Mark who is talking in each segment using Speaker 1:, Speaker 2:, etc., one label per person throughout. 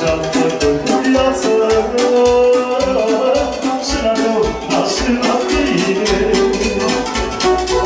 Speaker 1: așteaptă pentru viață Și la rău, la și la bine Cu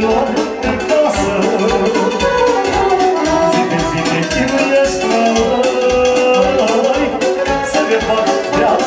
Speaker 1: Lord.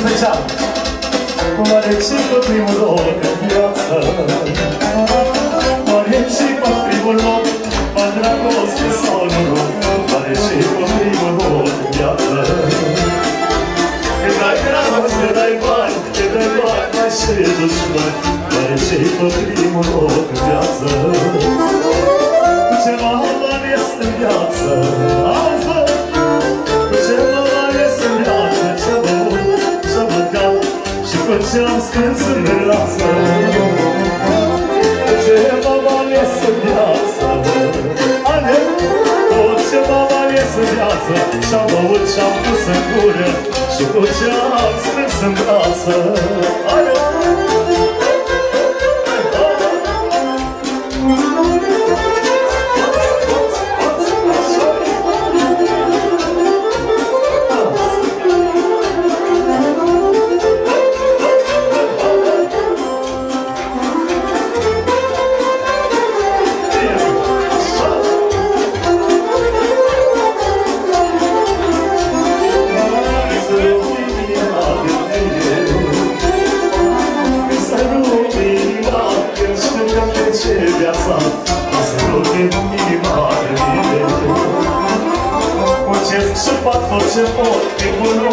Speaker 1: special. Cum alergi și pe primul loc în viață. Alergi și pe primul loc Pe dragoste sau noroc. Alergi și pe primul loc în viață. Când ai dragoste, dai bani Când ai bani, ai și dușmani Alergi și pe primul loc în viață. Ceva bani este în viață. Alergi când să ne lasă Ceva vale să viață Ale, tot ceva vale să viață. Și-am băut și-am pus în gură. Și cu ce-am spus în casă. Ale, se pone